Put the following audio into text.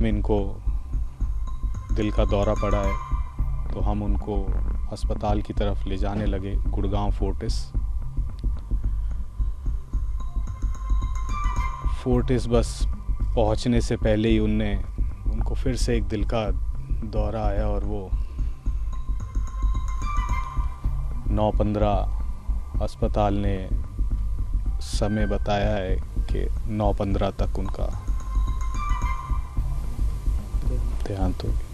में इनको दिल का दौरा पड़ा है तो हम उनको अस्पताल की तरफ़ ले जाने लगे, गुड़गांव फोर्टिस। फोर्टिस बस पहुँचने से पहले ही उनने, उनको फिर से एक दिल का दौरा आया और वो नौ पंद्रह अस्पताल ने समय बताया है कि नौ पंद्रह तक उनका Behandlung.